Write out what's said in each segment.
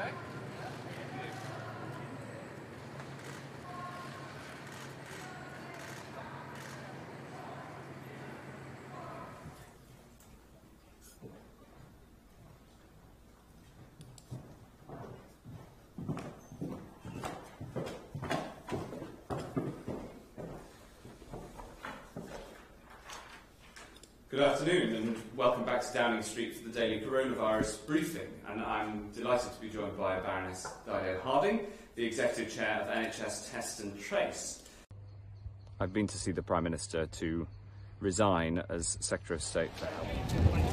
okay. Good afternoon and welcome back to Downing Street for the daily coronavirus briefing. And I'm delighted to be joined by Baroness Dido Harding, the Executive Chair of NHS Test and Trace. I've been to see the Prime Minister to resign as Secretary of State for Health.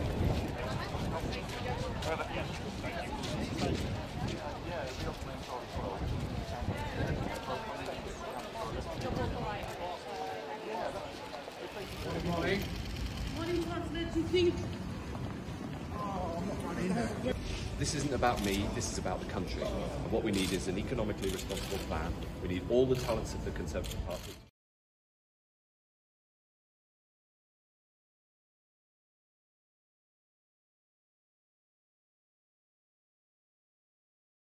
This isn't about me, this is about the country. And what we need is an economically responsible plan. We need all the talents of the Conservative Party.